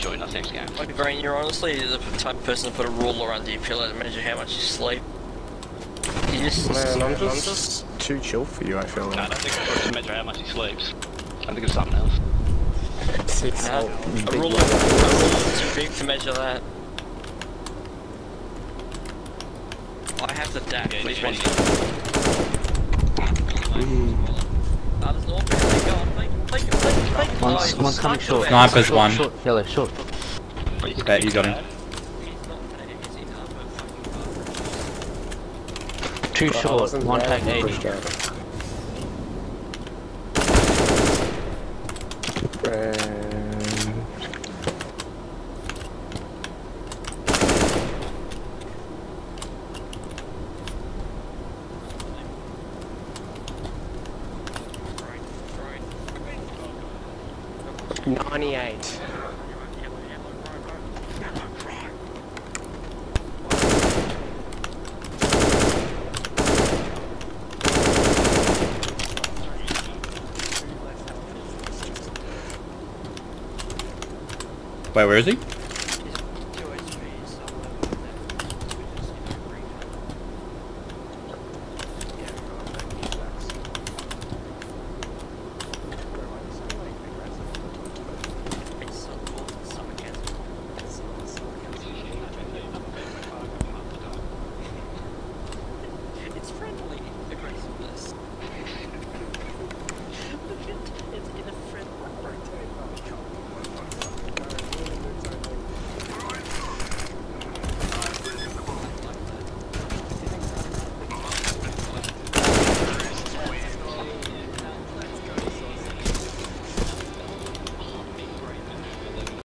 join us next game. Like Green, you're honestly the type of person to put a ruler under your pillow to measure how much you sleep. You just Man, I'm just, I'm just too chill for you, I feel No, I like. don't think it's to measure how much he sleeps. I think it's something else. Six, Nah, a big ruler, one. a ruler's too big to measure that. I have the DAC. Yeah, please flank. One's, Oh, coming short. Sniper's away. one. Short, yellow, short. Bet you got him. He's not gonna hit, is he? No, but fucking Two I short, one there, tag 80. pushed 98. Wait, where is he?